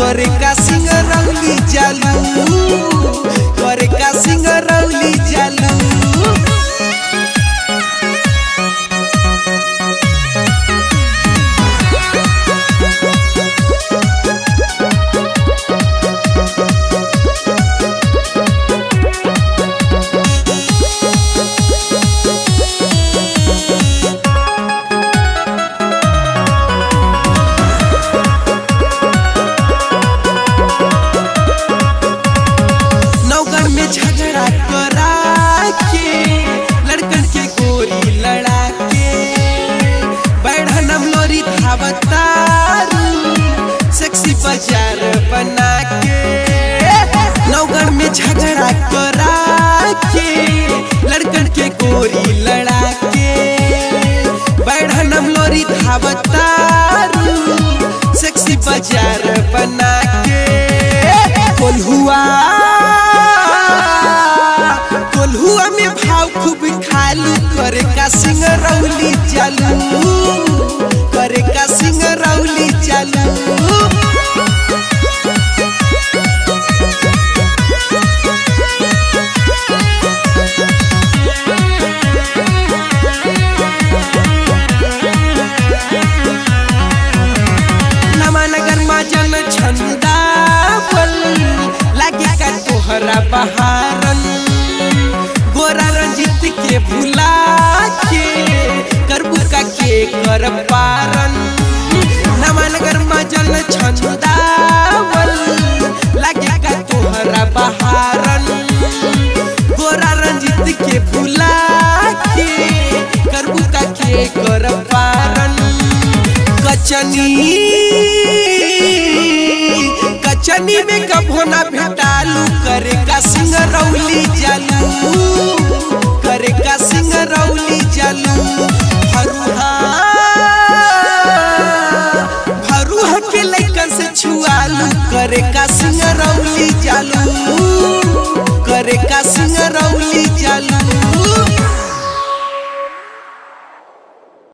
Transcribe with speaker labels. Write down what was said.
Speaker 1: rico, rica. झगड़ा करा के, लड़कन के गोरी लड़ा के बैठनम लोरी धावतारू सेक्सी बाज़ार बना के कोल्हुआ कोल्हुआ में भाव खूब खालू करे का सिंह रौली चालू बहारन, गोरा रंजित के भुला के करबू के कर पारन। नवानगर में जन छंदावल का तोहरा बहारन। गोरा रंजित के भुला के कर पारन। कचनी कचनी में कभो ना रौली जालू। करे का रौली जालू। भरुहा। भरुहा के लैकन से छुआलू। करे का सिंह रौली जालू। कर का